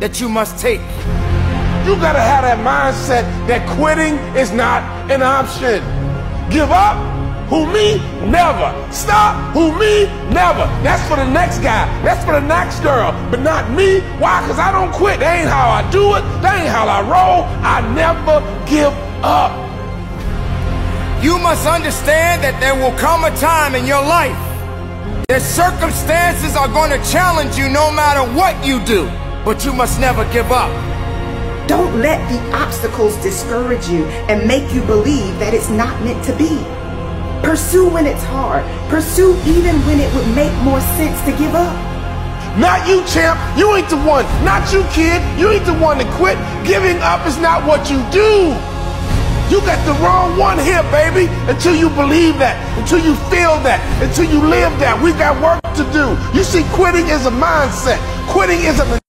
that you must take. You gotta have that mindset that quitting is not an option. Give up? Who me? Never. Stop? Who me? Never. That's for the next guy. That's for the next girl. But not me. Why? Because I don't quit. That ain't how I do it. That ain't how I roll. I never give up. You must understand that there will come a time in your life that circumstances are going to challenge you no matter what you do. But you must never give up. Don't let the obstacles discourage you and make you believe that it's not meant to be. Pursue when it's hard. Pursue even when it would make more sense to give up. Not you, champ. You ain't the one. Not you, kid. You ain't the one to quit. Giving up is not what you do. You got the wrong one here, baby. Until you believe that, until you feel that, until you live that. We got work to do. You see, quitting is a mindset. Quitting is a